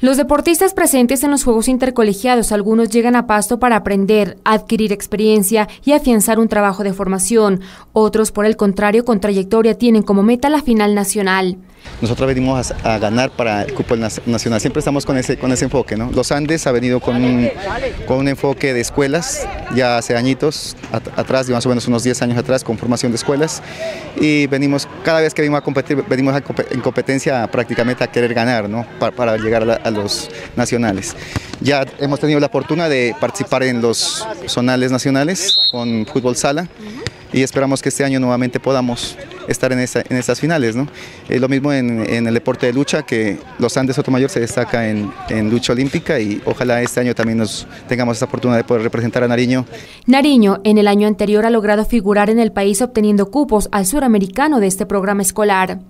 Los deportistas presentes en los Juegos Intercolegiados, algunos llegan a Pasto para aprender, adquirir experiencia y afianzar un trabajo de formación. Otros, por el contrario, con trayectoria tienen como meta la final nacional. Nosotros venimos a, ganar para el cupo nacional, siempre estamos con ese, con ese enfoque. ¿no? Los Andes ha venido con un, con un enfoque de escuelas, ya hace añitos atrás, más o menos unos 10 años atrás, con formación de escuelas, y venimos, cada vez que venimos a competir, venimos en competencia prácticamente a querer ganar, ¿no? para, llegar a, los nacionales. Ya hemos tenido la fortuna de participar en los zonales nacionales con fútbol sala, y esperamos que este año nuevamente podamos estar en, esa, estas finales. ¿no? lo mismo en, el deporte de lucha, que los Andes Sotomayor se destaca en, en, lucha olímpica y ojalá este año también nos tengamos esa oportunidad de poder representar a Nariño. Nariño en el año anterior ha logrado figurar en el país obteniendo cupos al suramericano de este programa escolar.